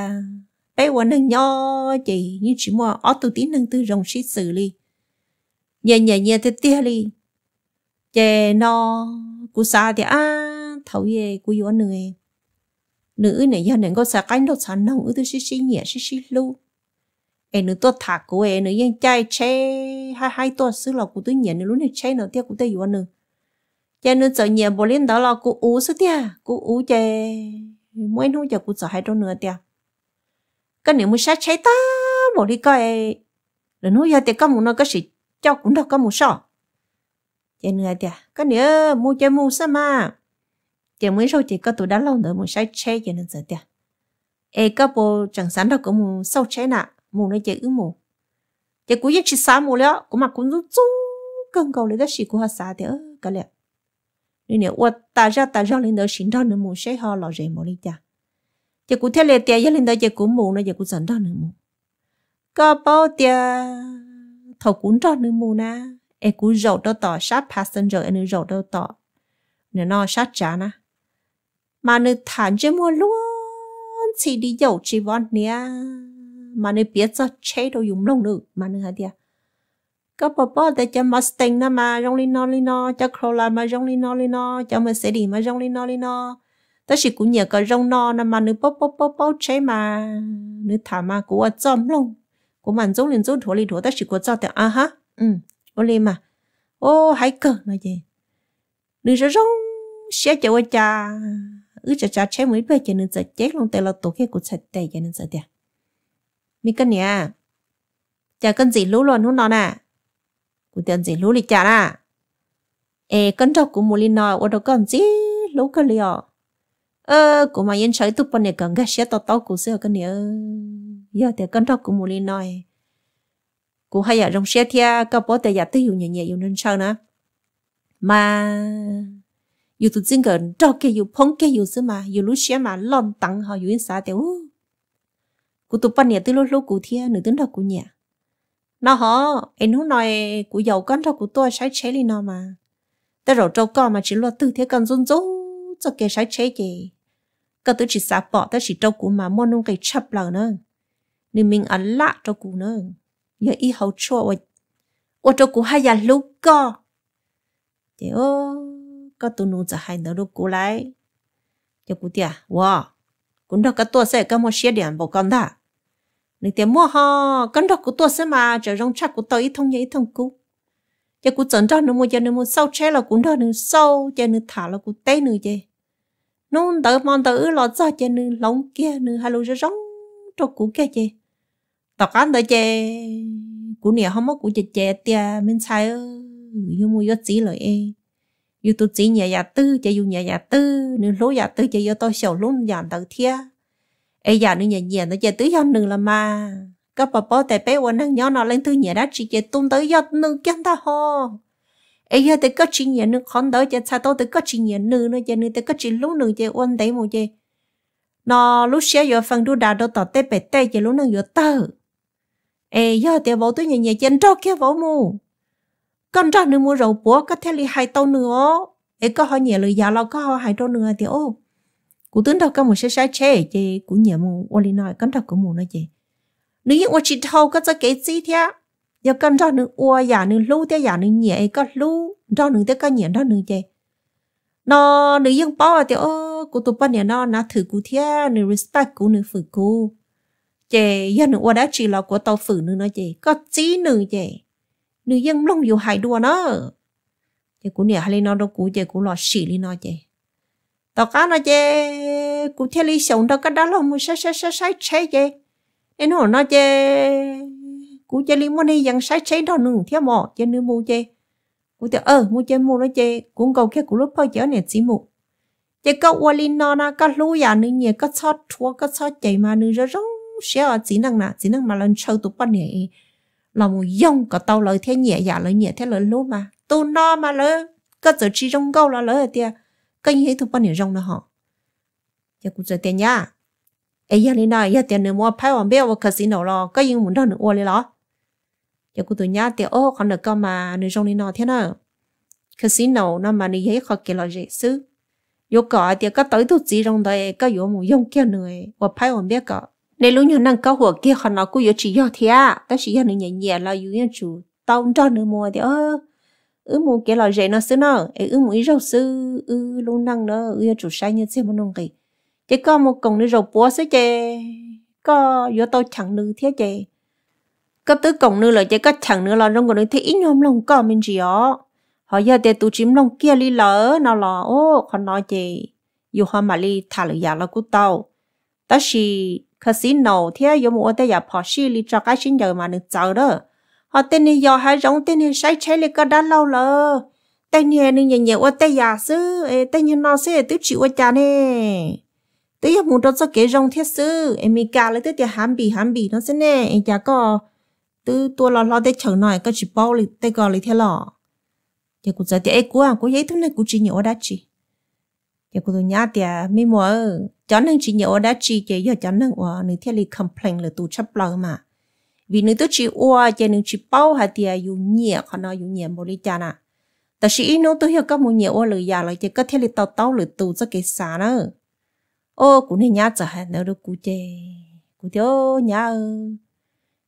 bé quan nâng nhỏ chỉ như chỉ mua ở tu tí nâng tư rồng sĩ xử li nhẹ nhẹ nhẹ thế tia li chè nó cú xa thì à thấu ye cú yếu nữa nữ này giờ nên có xa cái đâu sản nông ư tư xí xí nhẹ, xí xí lu em nữ tốt thả cô em nữa yên chạy chạy hai hai tôi xứ là cô tôi nhẹ nữa lúc này chạy nó tia cô tôi yếu nữa, chạy nữa giờ nhẹ bỏ lên đó là cô ú xứ tia. Cô ú chạy, mỗi lúc giờ cô sợ hai đôi nữa tia. Cái nếu muốn sát chạy ta một đi coi. Rồi nói giờ thì có một nó có sự cho cũng đâu có một sọ. Chạy nữa là cái nếu mua chạy mua sao mà. Chỉ mới rồi thì có tụi đã lâu nữa một sát chạy chạy nữa giờ thì ai có bộ chẳng sẵn đâu có một sâu chạy nè mù nó chơi ư mù chơi cú yên chỉ xả mù lẽ cũng mà cũng rút cân cầu lấy đó chỉ của họ xả thì, ơ cái lẽ nên nếu ua ta ra ta ra lên đó xin đó nữa mù sẽ họ lò rề mù đi cha. Chơi cú theo lệ tiền yên lên đó chơi cú mù nó chơi cú sẵn đó nữa mù có bao tiền thầu cún đó nữa mù na e cú rầu đó tỏ, sát passenger e nữa rầu đó tỏ. Nữa nó sát trả na. Mà nữa thản chơi mua luôn, chỉ đi dầu chỉ vòn nha mà nữa biết cho chế đồ dùng lông nữa mà nữa hả đi có bà bà để cho mà sting nó mà rong li no li no cho Corolla mà rong li no li no cho Mercedes mà rong li no li no đó là cũng nhờ cái rong no nó mà nữ bốc bốc bốc bốc chế mà nữ thả mà của chom lông của mình giống lên giống thua đi thua đó là của cho thì à ha ừ ô lên mà ô hay cờ nói gì nữ sẽ rong sẽ cho cha ư cha cha chế mới bây giờ nữ sẽ chết luôn tại là tổ kia của sạch tệ cho nên sẽ tiền mi cái nè. Chả cần gì lú luôn hôn nó nè. Cụ tiền gì lú lịch chả nè. Ê, cân trọc của mua linh nó ô đâu cần gì lú cái liò ờ cụ mà yên chơi tụp bên này cần gà xe tao tao cụ xe cân này giờ thì cân trọc của mù linh nói cụ hay ở trong xe thia có bố tè giả tư dụng nhẹ nhẹ yêu nên sao nữa mà yêu tụi chính gần cho cái yêu phong cái yêu xứ mà yêu lú xe mà lon tăng họ dù sao thì cụ tụp bắn nhẹ từ lúc lúc cụ thia nửa tiếng đầu cụ nhẹ. Nó hả? Em nói nói cụ giàu con cho cụ tôi sai chế đi nó mà. Ta rồi trâu con mà chỉ lo tư thế cần run rú, cho kẻ sai chế kì cả tôi chỉ xả bỏ ta chỉ trâu cụ mà mua nung cái chập lờ nữa nên mình ăn lạ cho cụ nữa giờ y hậu chua vậy ô cho cụ hai giờ lúc co? Thế ô có tôi nung giờ hai nửa lúc cụ lại. Cho cụ tiệt wow. Cũng đâu cả tôi sẽ có một xe điện bảo con ta này tiền mua ho cái đó của tôi sẽ mà chờ rong trắc của tôi thông 你点么哈？跟着古多些嘛，就让吃古多一通也一通古。giờ cụ chọn cho nó mua giờ nó mua sau chế là cũng đó nó sau giờ nó thả là cú té nữa vậy nó đỡ mòn đỡ lo cho giờ nó lóng kia nó hai lô cho rong cho cú kia vậy tập ăn đỡ chè cú nè không có cú chè chè tia mình sai ơ yêu mua yêu chỉ lời em yêu tôi chỉ nhà nhà tư chè yêu nhà nhà tư nếu lối nhà tư chè yêu tôi sầu luôn nhà đầu thia ấy nhà nó nhà nhà nó chơi tứ hơn nữa là mà. Các bà bố tại bé quên bé วัน năng nhỏ nó lên thứ nhà đã chỉ chơi tung tới giọt nữ chân ta ho ấy giờ tới có chỉ nhà nữ khó đỡ chơi sao tôi tới có chỉ nhà nữ nữa chơi nữ tới có chỉ lúc nữ chơi quên đấy một chơi nó lúc xé giờ phần đu đà đâu tỏ tê bể tê chơi lúc nữ giờ tơ. Ấy giờ thì bố tôi nhà nhà chân trâu kia bố mù. Con trâu nữ mua rượu búa có thể li hai tàu nữa ấy có họ nhà lười già lâu có họ hai tàu nữa thì ô cụ tính đâu có một sẽ sai chế chế cụ nhà mù ô li nói con trâu của mù nói chứ nếu như chỉ thâu có cho cái gì thế giờ cấm đọc nữ ô giả nữ lưu thế giả nữ nhẹ có lưu cho nữ thế có nhẹ, đó nữ chơi nó nữ yên bảo thì ô cụ tụi bạn nhẹ nó nó thử cụ thế nữ respect cụ nữ phụ cụ chè giờ nữ ô đã chỉ là của tàu phụ nữ nói chè có gì nữ chè nữ yên lông dù hại đùa nó. Chè cụ nhẹ hay nó đâu cụ chè cụ lo xỉ đi nó chè tao cá nó chê cụ thể lý sống tao cái đó là mua sai sai sai sai chế chê nên họ nó chê cụ chê lý muốn đi dặn sai chế đó nương theo mỏ chê nương mua chê cụ theo ờ mua chê mua nó chê cũng cầu kia cụ lúc bao giờ nè chỉ mua chê có qua lý nó na có lúa nhà nương nhẹ có chót thua có chót chạy mà nương rất rong xéo chỉ năng nè chỉ năng mà lần sau tụ bắt nhẹ là một dòng có tàu lời thế nhẹ dạ lời nhẹ thế lời lúa mà tụi no mà lời có giờ chỉ trong câu là lời tiệt cái gì thu bao nhiêu rong nữa hả giờ cũng giờ tiền nhá. Ấy giờ này này giờ tiền nữa mua phải hoàn béo vào casino lo. Cái gì muốn đâu nữa mua lo? Giờ cũng tụi nhá tiền ô, còn được cơ mà nữa rong này nọ thế nào? Casino nó mà này thấy khó kể là dễ xứ. Yo cả tiền có tới thu chỉ rong đây, có yo muốn dùng kia nữa và phải hoàn béo cả nếu lúc nhỏ năng cao hồ kia, họ nó cũng yo chỉ yo thế à ta chỉ yo nữa nhẹ nhẹ là yo yên chủ. Tao cho nữa mua thì ơ ư mu cái lò rẻ nó xứ nó. Ư mù rau sư ư luôn năng nó, ư chủ sai như thế mà nông kỳ chỉ có một cổng nữa rau búa xứ chè, có do tôi chẳng nữ thế chè. Có tứ cổng nữa là chỉ có chẳng nữa là trong còn nữa thế ít nhóm lòng có mình gì đó họ giờ để tụ chim lòng kia đi lỡ nào là ô họ nói chè. Dù họ mà li thả lời giả là của tao đó là casino thế yêu một cái giả bỏ xí li cho cái xin giờ mà được chờ đó họ tên này giờ hai giống tên này sai trái lại có đã lâu lờ. Tên này nên nhẹ nhẹ qua tay giả xứ, tên này nó sẽ tự chịu qua cha nè. Tự nhiên muốn đó cho cái giống thiết xứ, em mình cả lấy tới tiền hàm bì hàm bì nó sẽ nè. Em chả có tự tua lo lo tới chờ này có chỉ bao lấy tay gọi lấy thế lò. giờ cũng giờ tiền của anh của giấy thứ này cũng chỉ nhớ đã chỉ giờ cũng nhớ tiền mấy mùa cho nên chỉ nhớ đã chỉ giờ cho nên ở nơi thiết lý complain là tụ chấp lời mà vì nếu tôi chỉ ua cho nếu chỉ bao hạt thì à, dù nhẹ, khó nói dù nhẹ một lý cha nà. ta chỉ nó tôi hiểu các mối nhẹ ua lời già lời chỉ có thể là tàu tàu lời tù cho cái xả nữa ô cũng nên nhá chả hạt nữa đâu cụ chê. Cụ thiếu nhá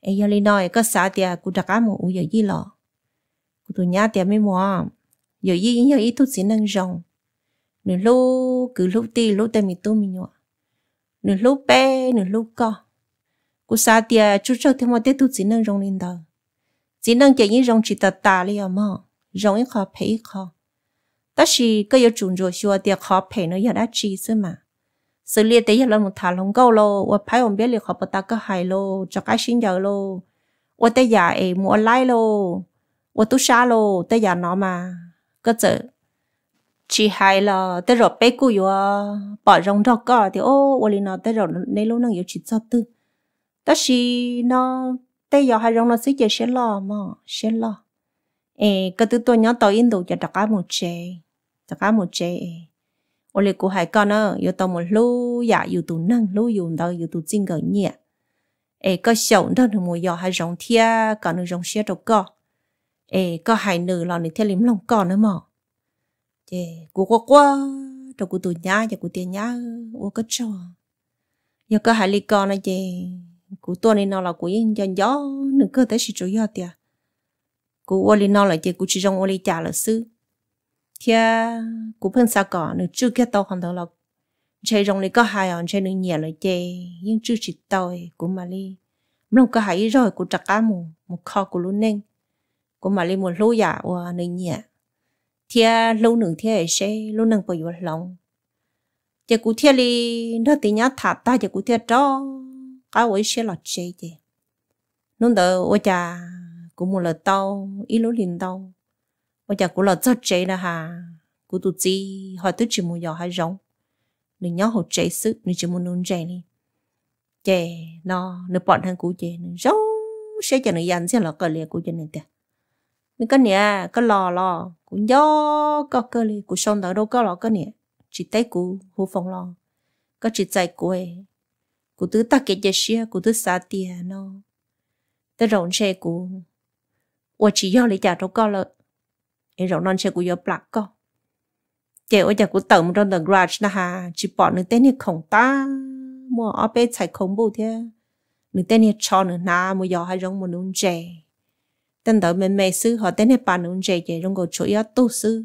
ấy giờ lý nói, có xả thì cụ đặt cái một giờ gì lọ cụ tôi nhá thì mới mua giờ gì giờ ít tôi chỉ năng rồng. Nửa lúc cứ lúc ti lúc tay mình tôi mình nhọ nửa lúc bé nửa lúc co cú sa tia chú cho thêm một tết tu chỉ năng rong lên đầu. Chỉ năng chỉ những rong chỉ tạt tà li à mà rong ít khó phải ít khó. Ta chỉ cái yếu chuẩn rồi xua tia khó phải nó giờ đã chỉ chứ mà. Sự liệt tới giờ là một thằng lòng câu lô. Và phải ông biết liệt khó bắt ta cái hài lô. Cho cái sinh giờ lô. Và tới giờ em mua lại lô. Và tu sa lô. Tới giờ nó mà. Cơ giờ chỉ hay là tới rồi bé cũ yếu bỏ rong đó cả thì ô và li nó tới rồi nên lúc năng yếu chỉ cho tư đó là nó bây giờ hai rong nó xí chơi sẽ lo mà sẽ lo. Ê cái thứ tôi nhớ tàu in đồ cho tất cả một chế tất cá một chế ô lê cô hai con nó yêu tao một lú dạ yêu tụ năng lú yêu đó yêu tụ chính cái nhẹ ê cái sầu đó thì mua giờ hai rong thia còn nữa rong xe đâu có ê có hai nữ là nữa theo liếm lòng con nữa mà chê cô quá quá đâu cô tụ nhá và cô tiền nhá ô cái trò giờ có hai ly con này chê cú tua này nó là cú yên dân gió, nửa cơ thể sự chủ yếu tiệt. Cú ô li nó là chỉ cú chỉ trong ô li trả là sư thia, cú phân sao cỏ, nửa chưa kia tàu hoàn toàn là chơi trong này có hai ông chơi nửa nhẹ là chơi nhưng chưa chỉ tàu cú mà li mình có hai rồi, cú chặt cá mù một kho cú luôn nên cú mà li một lúa dạ, giả và nửa nhẹ thia lâu nửa thia sẽ lâu nửa bồi vào lòng chỉ cú thia li nó tí nhá thả ta chỉ cú thia cho cái ấy sẽ lọt chế chứ nó đỡ ô cha cũng một lần tao ít lúc liền tao. Ô cha cũng là rất chế là hà cũng tụt gì họ tụt chỉ muốn giờ hay rong đừng nhớ hỗ chế sức đừng chỉ muốn nôn chế đi chế nó nó bọn thằng cũ chế nó rong sẽ cho nó dành sẽ là cờ liệt của cho nên tiền mình cái nè cái lò lò, cũng do có cơ liệt của sông đó đâu có lò cái nè. Chỉ tay của hồ phong lò có chỉ chạy của ấy cụ tứ tắc kể cho xia cụ tứ xa tiền nó. Tớ rộng xe cụ ủa chỉ do lấy trả đâu có lợi em rộng non xe cụ do plak có, chế ở nhà cụ tầm trong the garage na ha chỉ bỏ nửa tên này khổng ta mua ở bê chạy không bù thế. Nửa tên này cho nửa na mua giò hay rong một nung chè tên đó mình mẹ sư họ tên này bà nung chè chè rong gọi chỗ yếu tu sư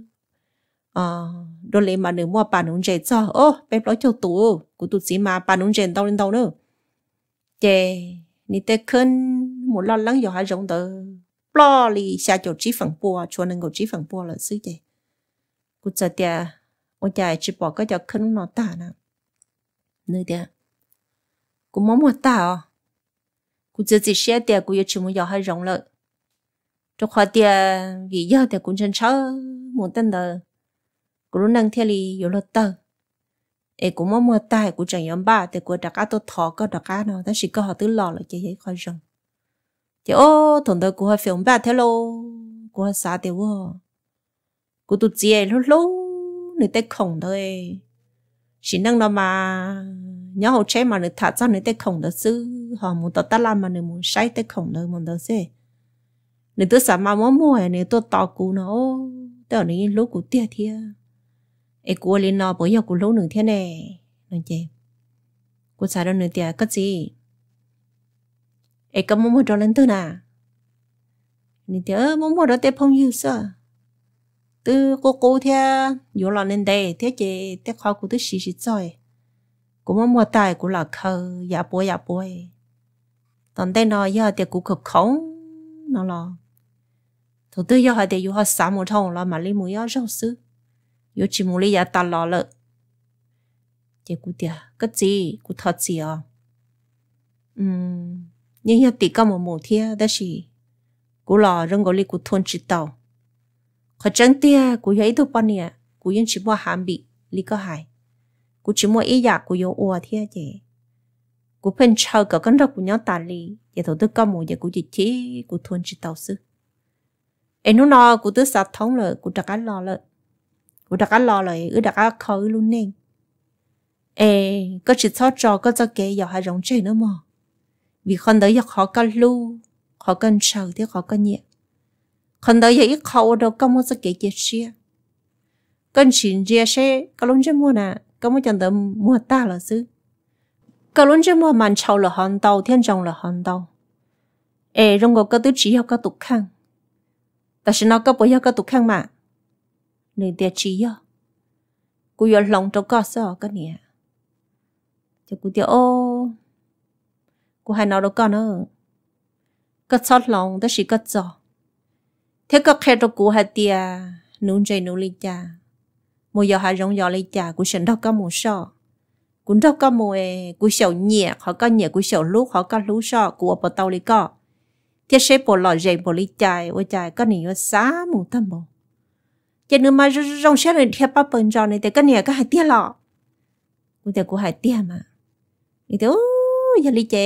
à ờ, đôi lẽ mà nửa mua bà nung chè cho. Ô bé nói cho tu của tụt sĩ mà bà nung rèn tao lên tao nữa. Chè, ni tê khân một lo lắng gió hai rộng tờ. Lo li xa chỗ trí phẳng bùa, cho nên ngồi trí phẳng bùa là sư chè. Cụ giờ tia ông chài chỉ bỏ cái cho khân nó ta nè. Nơi tia cụ mong mua ta à? Cụ giờ chỉ xe tia cụ yêu chỉ muốn gió hai rộng lợi cho khoa tia vì giờ tia cũng chân chớ muốn tên tờ. Cụ lúc năng theo li yếu lợt tờ ê, cũng mong một ta cũng chẳng yếm ba thì cũng đặc cá tôi thọ có đặc cá nó. Ta chỉ có họ tự lo là chỉ vậy khỏi rừng thì ô, thằng tôi cũng hay phiền ba, thế lô cũng hay xa tiêu vô cũng tụt gì lúc lúc người ta khổng thôi. Chỉ năng nó mà nhớ hậu chế mà người thả cho người ta khổng đó sư họ muốn tao ta làm mà người muốn sai ta khổng đó muốn đó gì người tôi sợ mà muốn mua người tôi tao cú nó tao này lúc cú tiếc thiệt ai cua lên nó bởi giờ cú lúc nửa thế này nói chơi cú xài đâu nửa tiền cái gì? Ai cái mua mua cho lên tư nà. Nửa tiền mua mua đó tiền phong yêu sao từ cô cô thế nhiều lần lên đây thế chị thế khó cô từ xí xí rồi cô mua mua tài, cô là khờ giả bôi giả bôi tận đây nó giờ thì cô cực khống, nó là yêu chỉ muốn lấy ta lo lợ chị cô cái gì cô thật gì à um nhưng hiện tỷ có một một thiên đó là cô là rừng gọi lấy thôn chỉ tàu họ chẳng tia của ấy thôi bao nhiêu của những chỉ mua hàng bị lý cái hại của chỉ mua ý giả yêu ua thế chứ của bên chờ con độc của nhau tàn đi, giờ thầu tức cái một giờ của chỉ chỉ của thôn chỉ tàu sư em nó nó của tôi sắp thống rồi của đặc ăn lo của đặc ăn lo rồi ở đặc ăn khơi luôn nên ê, có chỉ thoát trò, có cho kể giờ hai rong chơi nữa mà. Vì con đấy giờ khó cần lu khó cần sầu thì khó cần nhẹ. Con đấy giờ ít khẩu đâu có một cái chết chia con chuyện chia sẻ có luôn chơi mua nè, có một chẳng đời mua ta là chứ có luôn chơi mua màn chầu là hòn đầu thiên trọng là hòn đầu ê rong có cái thứ chỉ học cái tục khang ta sẽ nói cái bữa học cái tục khang mà nên địa trí à cú yêu lòng trong có sao cái nè. Cho cú tiêu ô. Cú hay nói đâu có nữa cái sót lòng ta chỉ cái giò thế có khe cho cú hạt tia nún chơi nung lý cha một giờ hai rong giờ lý cha cú sinh đâu có một sọ cụ đâu có một cú sầu nhẹ họ có nhẹ cú sầu lúc họ có lú sọ cú ở bờ tàu lý có thế sẽ bỏ lọ dày bỏ lý cha ôi cha có nhiều xá, mù tâm bộ cho nên mà rong sẽ này thiệp bao bận cho này thì cái này cái hai tia lọ cũng thì của hai tia mà thì thế giờ lý cha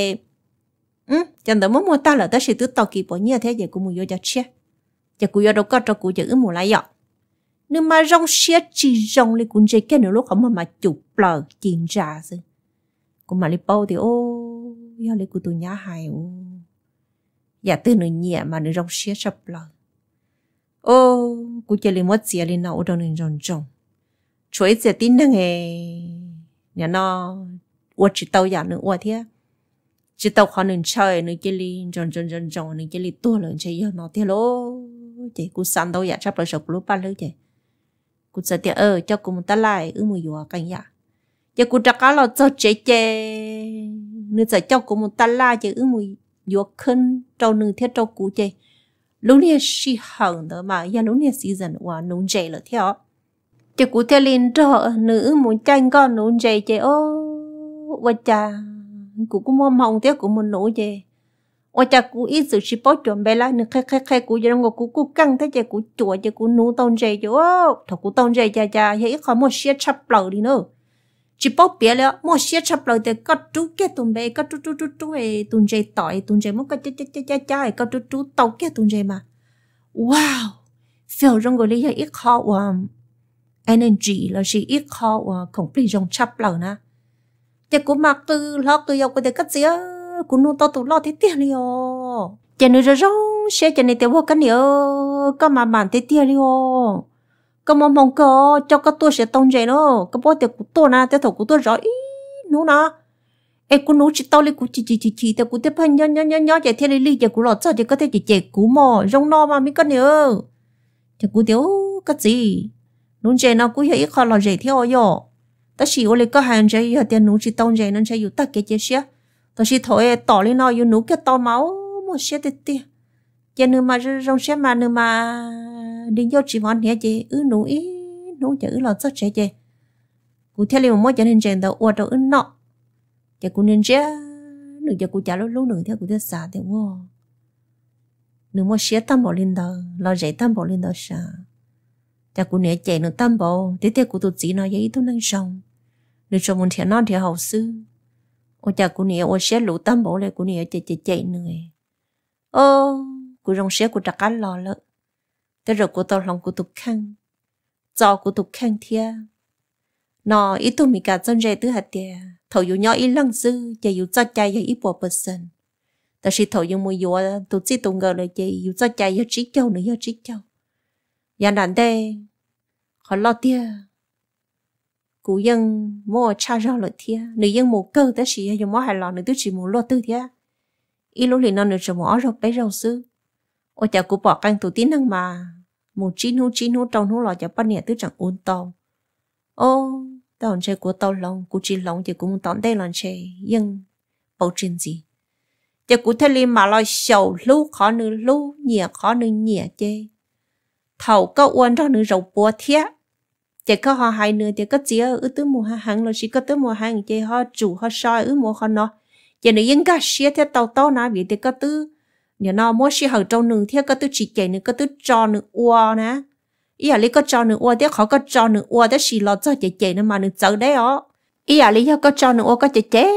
ừ chẳng đợi muốn mua ta là ta sẽ tự tàu kỳ bỏ nhiều thế giờ cũng mua vô cho chết giờ cú đâu có cho giờ chữ một lại dọ nhưng mà rong xia chỉ rong lên cũng chơi cái nữa lúc không mà mà chụp lờ chín ra rồi cũng mà đi bao thì ô giờ lấy cũng tụi nhá hài ô giờ từ nửa nhẹ mà nửa rong xia sập lờ ô cú chơi lên mất gì lên nào đâu nên rong rong chuối giờ tin năng nghe nhà nó uất chỉ tàu giả nữa uất thế chỉ tàu khó nên chơi nên chơi lên rong rong rong rong nên chơi lên tua lên chơi giờ nó thế lô chị cú sắm tàu giả chắc là sập lúa ba lứa chị cú giờ thì ơ, cho cũng một tá lại ư mùi vừa canh giả giờ cú chắc là cho chơi chơi, nữa giờ cho cũng một tá lại chứ ư mùi vừa khăn trâu nương thế trâu cú chơi lúc này xì hằng đó mà giờ lúc này season và nung chế là theo chỉ cụ thể lên trọ nữ muốn tranh con nung chế chị ô và cha cụ cũng mong mong tiếc cụ muốn nổi chứ và cha cụ ít sự chỉ bảo chuẩn bị lại nữa khai khai khai cụ giờ ngồi cụ cụ căng thế chứ cụ chùa chứ cụ nấu tông dây ô, thằng cụ tông dây cha cha vậy không một xe chập lầu đi nữa chỉ bảo bé là mua xe chập lại để có chú cái tụng bé có chú chú chú chú ấy tụng dây tỏi tụng dây một cái cha cha cha cha cha có chú chú tàu cái tụng dây mà wow! Phiêu rong cái là ít khó um energy là gì ít khó uh, không bị rong chập lại nè thế cũng mặc từ lo từ yêu của để cắt gì cũng nuôi tao tụ lo thế tiền đi ô chỉ nuôi rồi xe chỉ này tiêu vô cái nhiều có mà màn thế tiền đi ô có mà mong có cho các tôi sẽ tông dậy nó có bao tiêu của tôi na tiêu thầu của tôi rõ ý nó na em cũng nói chỉ tao lấy cũng chỉ chỉ chỉ chỉ tiêu của tiêu phân nhớ nhớ nhớ nhớ, chạy theo lấy lý chạy của lọ cho chỉ có thể chỉ chạy của mò, rong no mà mới có nhớ. Chạy của tiêu cái gì? Nó chạy nó cũng hiểu khó là chạy theo yo ta chỉ ôi lê có hàng chạy giờ tiền nụ chỉ tông dậy nên chạy yêu tất cái chết xía ta chỉ thôi tỏ lên nó yêu nụ cái tao máu một xía tê tê giờ nữa mà rong xía mà nữa mà đi vô chỉ món thế chị ư nụ ý nụ chữ là rất trẻ chị cụ theo liền một cho nên chèn tàu ua đâu ưng nọ. Cho cụ nên chết nửa giờ cụ trả lúc lúc nửa theo cụ theo xả thì vô nửa mỗi xé tâm bộ lên đó lo dậy tâm bộ lên đó xả cho cụ nè chạy nửa tâm bộ thế theo cụ tụt chỉ nói vậy tôi năng sống nửa cho muốn thiệt non thiệt hậu sư ô cha cụ nè ô xé lũ tâm bộ lại, cụ nè chạy chạy chạy nửa ô cú rong xé cú trả cá lò lợ. Thế rồi cú tàu lòng cú tục khăn cho cú tục khăn thia. Nó ít tu mi cả chân rẻ thứ hạt tiề thầu yêu nhỏ ít lăng sư chạy yêu cho chạy ít bộ sân ta chỉ thầu yêu mua yêu tu chỉ tu ngờ là chỉ yêu cho chạy yêu chỉ châu nữa yêu chỉ châu. Dạ Nhà đàn đê, họ lo tiền cú dân mua cha ra lợi thia. Nữ dân mua cơ ta chỉ yêu mua hai lọ nữ tứ chỉ mua lo tư thia. Ít lúc liền nó nữ chỉ mua rồi bấy rau sư ôi chả cú bỏ canh tổ tín năng mà. Một chín hú chín hú trong hú lò chả bắt nhẹ tứ chẳng ôn tàu ô tao chơi của tao lòng cú chín lòng thì cũng tóm đây là chơi nhưng bảo chuyện gì? Chỉ cú thay li mà lo sầu lú khó nữ lú nhẹ khó nữ nhẹ chơi thầu có uốn cho nữ rầu bùa thiệt, chỉ có họ hai nữa thì có chỉ ở tứ mùa hàng là chỉ có tứ mùa hàng chỉ họ chủ họ soi ở mùa họ nó chỉ nữ yên cả xe theo tàu to nào vì thì có tư nhà nó mỗi khi hậu trong nương theo có từ chỉ chạy nữa có từ cho nữa ua nè. Ý à lý có cho nữa ua đấy khó có cho nữa ua đấy xì lọt cho chạy chạy nữa mà nữ chờ đấy ó. Ý à lý có cho nữa ua có chạy chạy,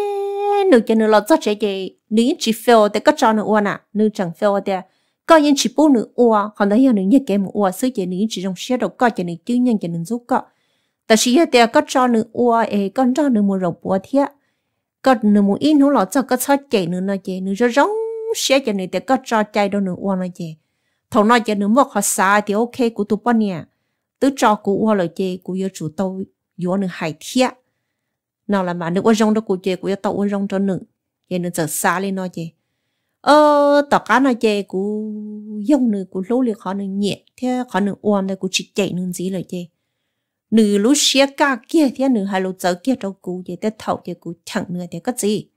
nữ cho nữ lọt cho chạy chạy, nữ chỉ fail đấy có cho nữa ua nè nữ chẳng fail đấy à. có những chỉ bố nữa ua còn đấy nữ nhớ cái một ua xứ chế nữ chỉ trong xe đầu có chế nữ chứ nhân chế nữ giúp có tại đấy có cho nữ ua ấy con cho nữ một bùa thiệt có nữ một ít lọt cho có cho chạy nữ nó chạy nữ cho rong xe cho nên để có cho chạy đâu nữa uống là gì thầu nói cho nữa một họ xa thì ok của tụi bọn nè tứ cho của uống là gì của yêu chủ tàu yêu nữa hải thiệt nào là mà nữa uống rong đó của chê của yêu tàu uống rong cho nữa chê nữa giờ xa lên nói gì ờ tao cá nói gì của dông nữa của lũ liệt họ nữa nhẹ thế họ nữa uống đây của chỉ chạy nữa gì là gì nữ lúc xe cả kia thế nữ hai lúc giờ kia trong cụ vậy thế thầu chê của chẳng nữa thế có gì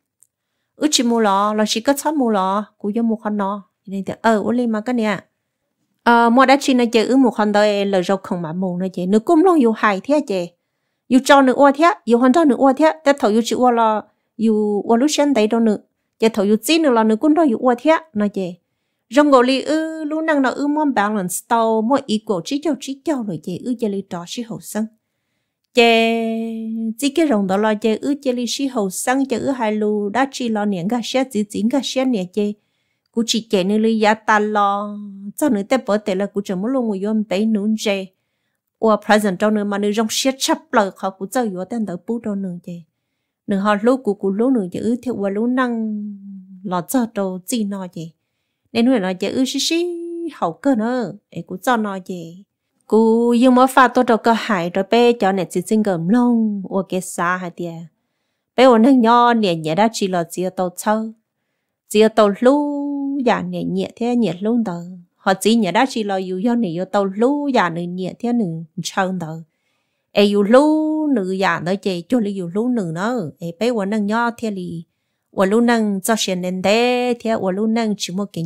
ước chỉ mua lò lò chỉ có sáu mua lò cú yêu mua con nó. Nên thì ờ ủa lên mà cái nè ờ mua đã chi nó chơi ước mua con đời là rau không mà mù nó chơi. Nước cũng luôn yêu hài thế chơi yêu cho nước ua thế yêu hoàn cho nó thế ta thầu yêu chỉ ua lò, yêu ua lúc sáng đấy đâu nữa giờ thầu yêu chỉ nữa là nước cũng đâu yêu ua thế nó chơi. Rong gọi li ư lúc năng nó ư mong balance tàu mua equal chỉ cho chỉ cho rồi chơi. Ư chơi li trò chỉ hậu sinh chế, chỉ cái rồng đó là chế ư chế li sĩ hậu sang chế ư hai lu đã chỉ lo niệm cái xe chỉ chính cái xe niệm chế, cú chỉ kể nữa li giá ta lo cho nữa tế bỏ tế là cú chỉ muốn luôn người yon bấy nún chế qua present trong nữa mà nữa trong xe chấp lời họ cú cho yo tên đỡ bút trong nữa chế, nữa họ lúc cú cú lúc nữa chữ theo qua lúc năng lo cho đồ chỉ nó chế, nên nữa chế ư xí xí hậu cơ nữa ấy cú cho nó chế cú dùng mỗi pha tôi đâu có hại, rồi bé cho nên chỉ xin gầm lông. Ô cái xa hay tiề bé ô nâng nho nhẹ nhẹ đã chỉ là chỉ tàu chơi chỉ tàu lú dạ già nhẹ nhẹ thế, nhẹ luôn tờ. Họ chỉ nhẹ đã chỉ là yêu yêu này yêu tàu lú dạ già nữ nhẹ thế nữ sơn tờ. Ai yêu lú nữ già dạ nó chỉ cho lý yêu lú nữ nữa ai bé ô nâng nhỏ thế li ô lú nâng cho xe nên thế thế ô lú nâng chỉ một cái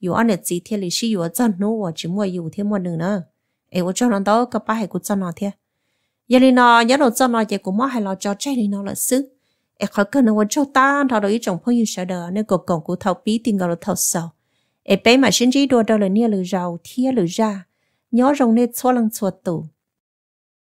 nhau xia yêu anh chỉ thế li chỉ yêu cho nó chỉ một yêu thế một nữ nữa ai quan cho nó đó các ba hay cũng cho nó thế giờ li nó nhớ đồ cho nó chỉ cũng mất hay lo cho trái li nó là sức e khó cần nó cho ta thao đối trong phong yêu sợ đờ nên cuộc cổng của thao bí tình gọi là thao sầu e bé mà sinh trí đua đâu là nia lử rào thia lử ra nhớ rồng nên xóa lăng xóa tù